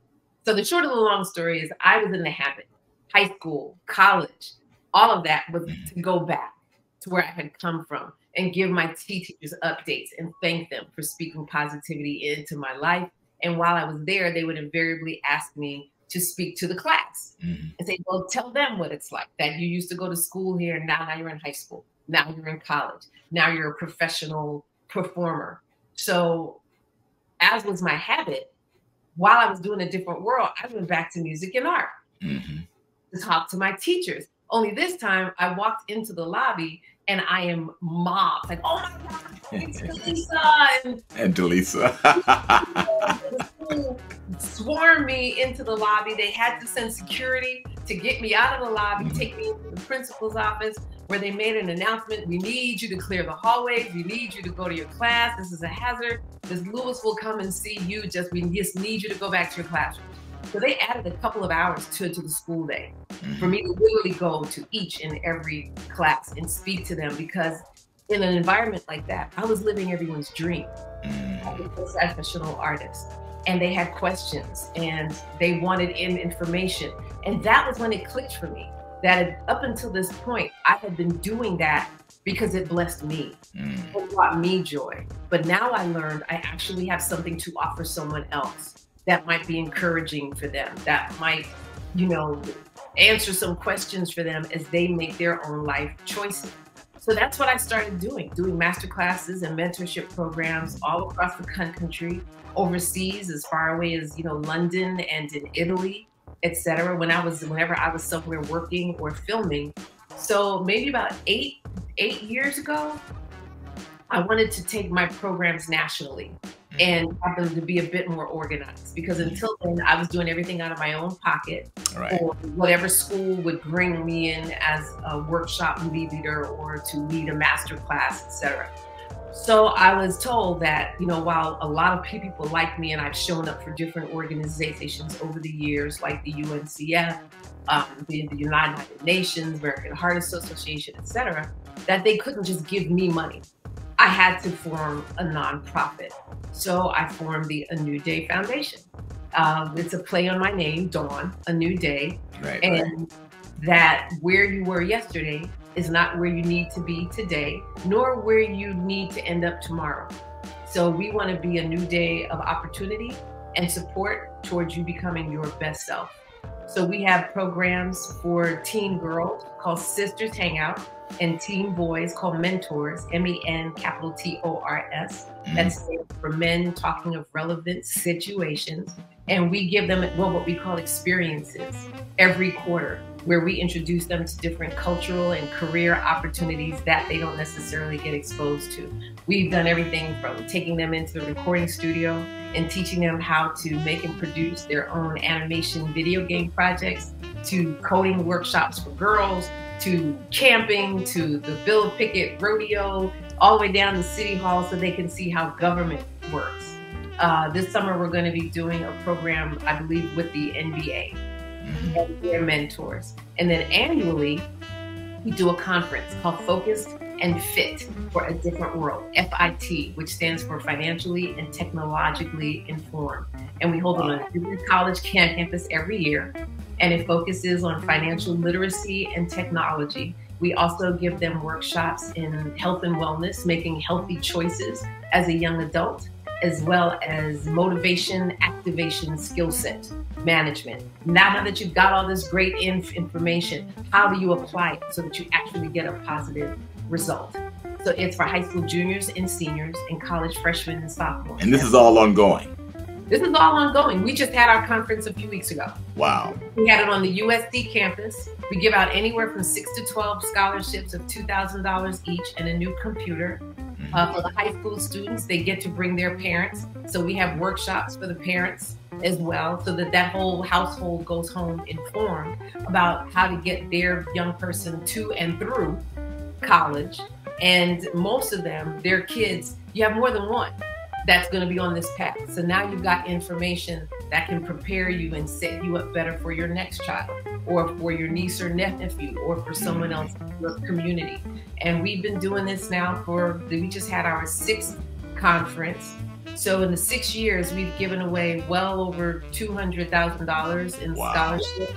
So the short of the long story is I was in the habit, high school, college, all of that was to go back to where I had come from and give my teachers updates and thank them for speaking positivity into my life. And while I was there, they would invariably ask me to speak to the class Mhm. and say, well, tell them what it's like that you used to go to school here. and Now, now you're in high school. Now you're in college. Now you're a professional performer. So, as was my habit, while I was doing a different world, I went back to music and art Mhm. to talk to my teachers. Only this time I walked into the lobby and I am mobbed. Like, oh my God, it's Lisa. And And Jaleesa. swarmed me into the lobby. They had to send security to get me out of the lobby, mm-hmm. take me into the principal's office, where they made an announcement. We need you to clear the hallways. We need you to go to your class. This is a hazard. Ms. Lewis will come and see you. Just we just need you to go back to your classroom. So they added a couple of hours to, to the school day for me to literally go to each and every class and speak to them because in an environment like that, I was living everyone's dream I was a professional artist. And they had questions and they wanted in information. And that was when it clicked for me that up until this point, I had been doing that because it blessed me. Mm. It brought me joy. But now I learned I actually have something to offer someone else that might be encouraging for them, that might, you know, answer some questions for them as they make their own life choices. So that's what I started doing, doing master classes and mentorship programs all across the country, overseas, as far away as, you know, London and in Italy, etc. When I was whenever I was somewhere working or filming. So maybe about eight, eight years ago, I wanted to take my programs nationally and have them to be a bit more organized. Because until then, I was doing everything out of my own pocket, Right. or whatever school would bring me in as a workshop leader or to lead a master class, etc. So I was told that, you know, while a lot of people like me and I've shown up for different organizations over the years, like the UNCF, um, the, the United Nations, American Heart Association, etc., that they couldn't just give me money. I had to form a nonprofit. So I formed the A New Day Foundation. Um, it's a play on my name, Dawnn, A New Day, Right. right. and that where you were yesterday is not where you need to be today, nor where you need to end up tomorrow. So we want to be a new day of opportunity and support towards you becoming your best self. So we have programs for teen girls called Sisters Hangout and teen boys called Mentors, M E N capital T O R S. Mhm. That for men talking of relevant situations. And we give them well, what we call experiences every quarter, where we introduce them to different cultural and career opportunities that they don't necessarily get exposed to. We've done everything from taking them into the recording studio and teaching them how to make and produce their own animation video game projects, to coding workshops for girls, to camping, to the Bill Pickett rodeo, all the way down to City Hall so they can see how government works. Uh, this summer, we're going to be doing a program, I believe, with the NBA Mhm. and their mentors. And then annually, we do a conference called Focused and Fit for a Different World, FIT, which stands for Financially and Technologically Informed. And we hold it on a college cam- campus every year. And it focuses on financial literacy and technology. We also give them workshops in health and wellness, making healthy choices as a young adult, as well as motivation, activation, skill set management. Now that you've got all this great inf- information, how do you apply it so that you actually get a positive result? So it's for high school juniors and seniors and college freshmen and sophomores. And this is all ongoing. This is all ongoing. We just had our conference a few weeks ago. Wow. We had it on the USD campus. We give out anywhere from six to 12 scholarships of $2,000 each and a new computer. Mhm. Uh, for the high school students, they get to bring their parents. So we have workshops for the parents as well, so that that whole household goes home informed about how to get their young person to and through college. And most of them, their kids, you have more than one that's going to be on this path. So now you've got information that can prepare you and set you up better for your next child or for your niece or nephew or for someone else in your community. And we've been doing this now for, we just had our sixth conference. So in the six years, we've given away well over $200,000 in Wow. scholarships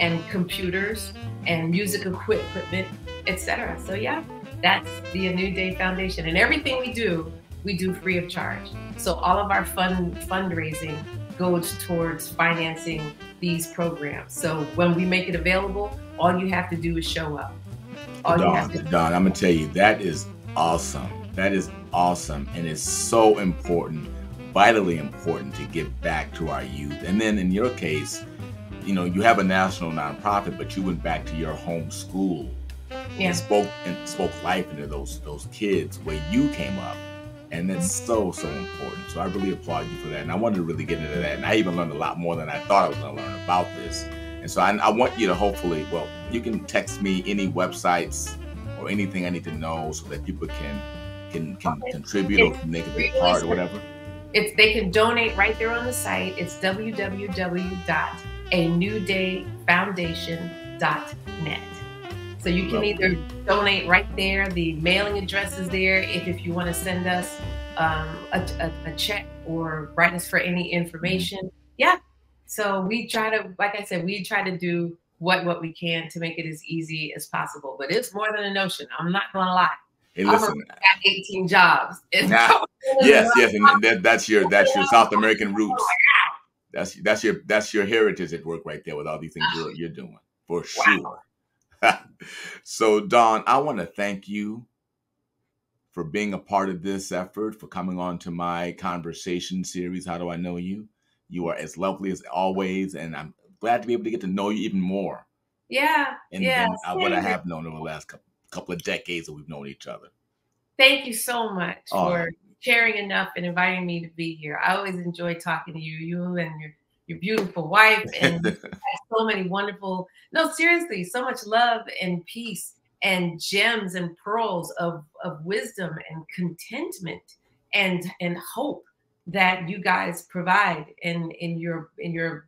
and computers and music equipment, etc. So yeah, that's the A New Day Foundation. And everything we do, we do free of charge. So all of our fund fundraising goes towards financing these programs. So when we make it available, all you have to do is show up. All you have Dawnn, to Dawnn, I'm gonna tell you that is awesome. That is awesome, and it's so important, vitally important to give back to our youth. And then in your case, you know, you have a national nonprofit, but you went back to your home school yeah. and spoke and spoke life into those those kids where you came up. And that's so, so important. So I really applaud you for that. And I wanted to really get into that. And I even learned a lot more than I thought I was going to learn about this. And so I, I want you to hopefully, well, you can text me any websites or anything I need to know so that people can can can contribute or can make a big part or whatever. It's they can donate right there on the site. It's www.anewdayfoundation.net. So you can either donate right there. The mailing address is there. If, if you want to send us um, a, a, a check or write us for any information, yeah. So we try to, like I said, we try to do what what we can to make it as easy as possible. But it's more than a notion. I'm not gonna lie. Hey, listen, Got 18 jobs. It's Nah. yes, yes, and that, that's your that's your South American roots. Oh, That's that's your that's your heritage at work right there with all these things you're, you're doing for Wow. sure. so Dawnn, I want to thank you for being a part of this effort, for coming on to my conversation series. How do I know you? You are as lovely as always, and I'm glad to be able to get to know you even more Yeah. and yeah. uh, what I have known over the last couple, couple of decades that we've known each other. Thank you so much Oh, for caring enough and inviting me to be here. I always enjoy talking to you, you and your your beautiful wife, and so many wonderful. No, seriously, so much love and peace and gems and pearls of of wisdom and contentment and and hope that you guys provide in in your in your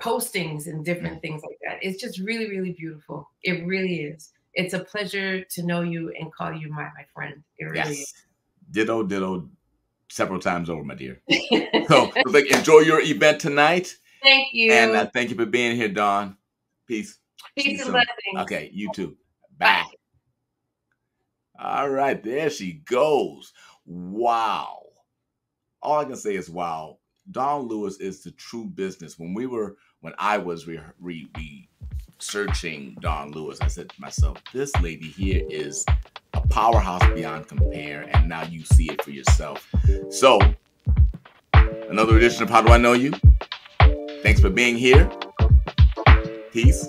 postings and different mm. things like that. It's just really really beautiful. It really is. It's a pleasure to know you and call you my my friend. It really yes. is. Ditto ditto several times over, my dear. so, like, enjoy your event tonight. Thank you. And uh, thank you for being here, Dawnn. Peace. Peace and blessings. Okay, you too. Bye. Bye. All right, there she goes. Wow. All I can say is wow. Dawnn Lewis is the true business. When we were, when I was re, re, researching Dawnn Lewis, I said to myself, this lady here is powerhouse beyond compare. And now you see it for yourself. So, another edition of How Do I Know You? Thanks for being here. Peace.